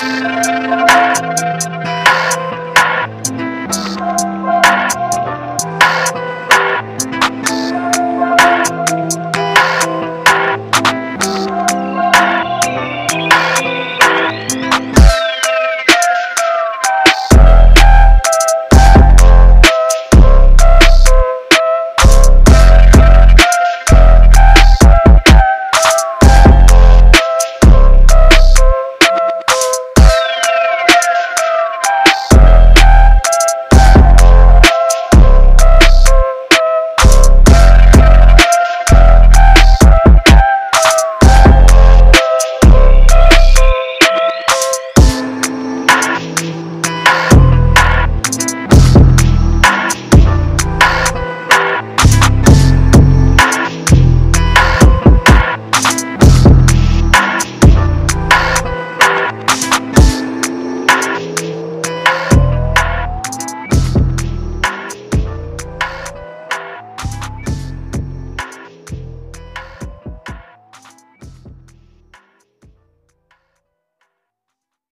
Música